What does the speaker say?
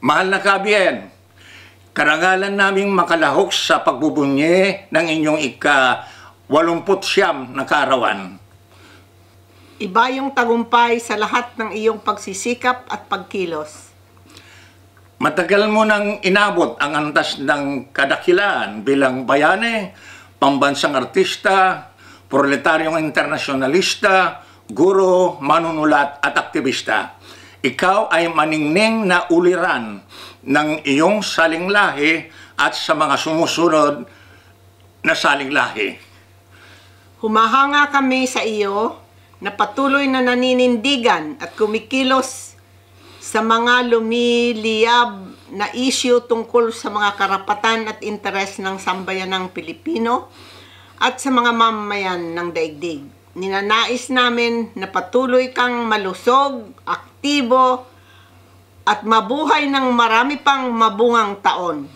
Mahal na kabiyen, karangalan naming makalahok sa pagbubunye ng inyong ika 89 na kaarawan. Iba yung tagumpay sa lahat ng iyong pagsisikap at pagkilos. Matagal mo nang inabot ang antas ng kadakilaan bilang bayane, pambansang artista, proletaryong internasyonalista, guro, manunulat at aktivista. Ikaw ay maningning na uliran ng iyong salinglahi at sa mga sumusunod na salinglahi. Humahanga kami sa iyo na patuloy na naninindigan at kumikilos sa mga lumiliyab na isyu tungkol sa mga karapatan at interes ng sambayanang Pilipino at sa mga mamamayan ng daigdig. Ninanais namin na patuloy kang malusog, aktibo, at mabuhay ng marami pang mabungang taon.